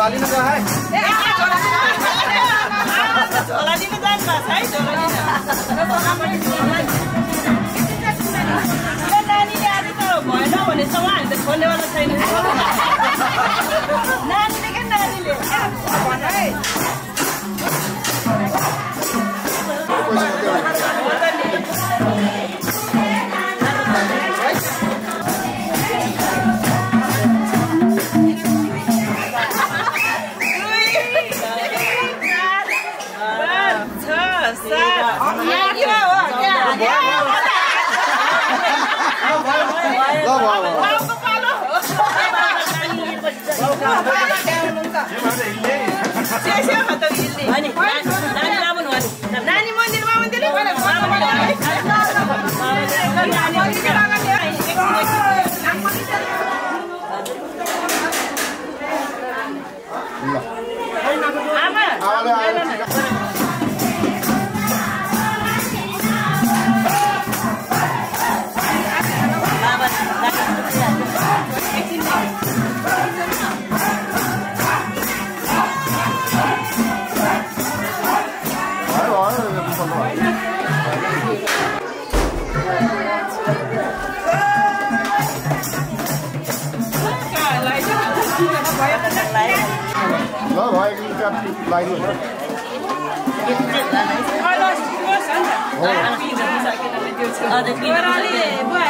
झोला भएको छ है झोला नानीले आज त भएन भनेसम्म हामी त खोल्नेवाला छैन नानीले क्या नानीले है एक लिटर